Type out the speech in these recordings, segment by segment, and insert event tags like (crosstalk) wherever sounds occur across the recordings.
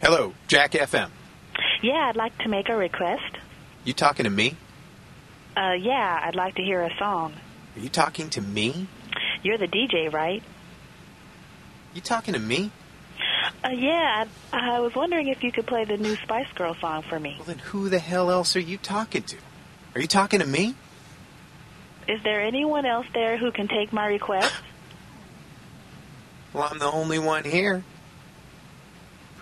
Hello, Jack FM. Yeah, I'd like to make a request. You talking to me? Uh, yeah, I'd like to hear a song. Are you talking to me? You're the DJ, right? You talking to me? Uh, yeah, I, I was wondering if you could play the new Spice Girl song for me. Well, then who the hell else are you talking to? Are you talking to me? Is there anyone else there who can take my request? (laughs) Well, I'm the only one here.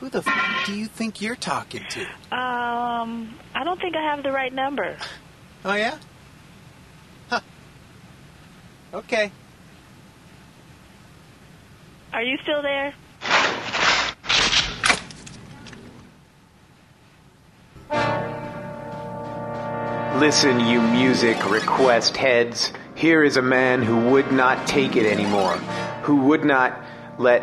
Who the f- do you think you're talking to? Um, I don't think I have the right number. Oh, yeah? Huh. Okay. Are you still there? Listen, you music request heads. Here is a man who would not take it anymore. Who would not let.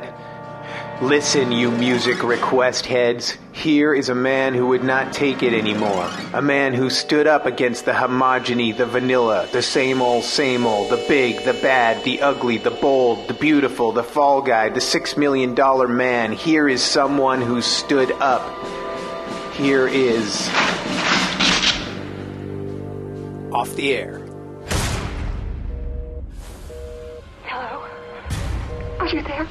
Listen, you music request heads. Here is a man who would not take it anymore. A man who stood up against the homogeny, the vanilla, the same old, same old, the big, the bad, the ugly, the bold, the beautiful, the fall guy, the six million dollar man. Here is someone who stood up. Here is. Off the air. Hello? Are you there?